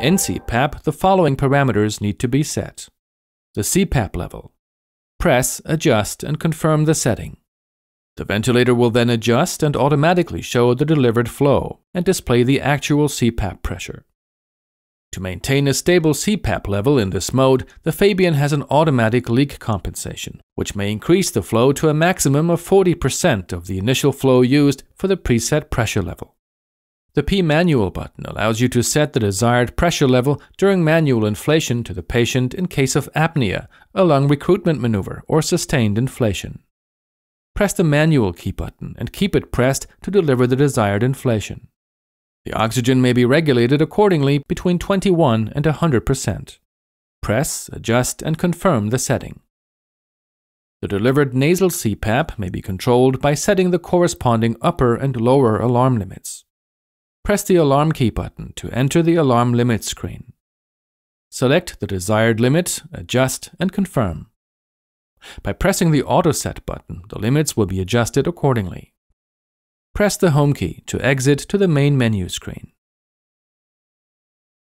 NCPAP, the following parameters need to be set. The CPAP level. Press, adjust, and confirm the setting. The ventilator will then adjust and automatically show the delivered flow and display the actual CPAP pressure. To maintain a stable CPAP level in this mode, the Fabian has an automatic leak compensation, which may increase the flow to a maximum of 40% of the initial flow used for the preset pressure level. The P manual button allows you to set the desired pressure level during manual inflation to the patient in case of apnea, a lung recruitment maneuver, or sustained inflation. Press the manual key button and keep it pressed to deliver the desired inflation. The oxygen may be regulated accordingly between 21 and 100%. Press, adjust, and confirm the setting. The delivered nasal CPAP may be controlled by setting the corresponding upper and lower alarm limits. Press the alarm key button to enter the alarm limit screen. Select the desired limit, adjust, and confirm. By pressing the Auto Set button, the limits will be adjusted accordingly. Press the Home key to exit to the main menu screen.